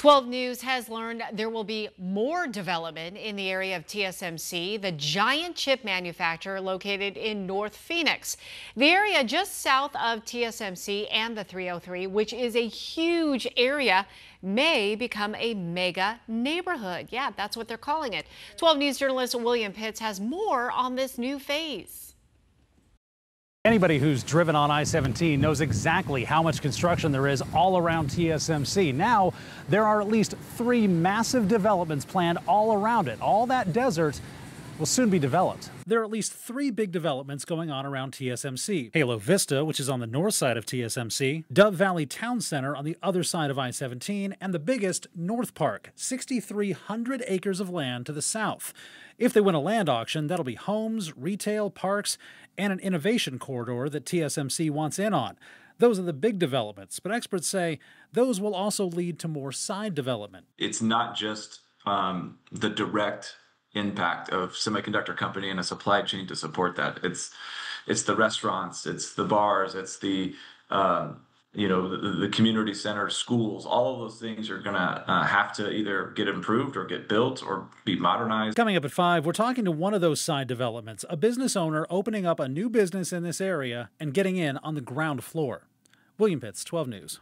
12 News has learned there will be more development in the area of TSMC, the giant chip manufacturer located in North Phoenix. The area just south of TSMC and the 303, which is a huge area, may become a mega neighborhood. Yeah, that's what they're calling it. 12 News journalist William Pitts has more on this new phase. Anybody who's driven on I-17 knows exactly how much construction there is all around TSMC. Now, there are at least three massive developments planned all around it. All that desert will soon be developed. There are at least three big developments going on around TSMC. Halo Vista, which is on the north side of TSMC, Dove Valley Town Center on the other side of I-17, and the biggest, North Park, 6,300 acres of land to the south. If they win a land auction, that'll be homes, retail, parks, and an innovation corridor that TSMC wants in on. Those are the big developments, but experts say those will also lead to more side development. It's not just um, the direct impact of semiconductor company and a supply chain to support that. It's it's the restaurants, it's the bars, it's the uh, you know the, the, community centers, schools. All of those things are going to uh, have to either get improved or get built or be modernized. Coming up at five, we're talking to one of those side developments, a business owner opening up a new business in this area and getting in on the ground floor. William Pitts, 12 News.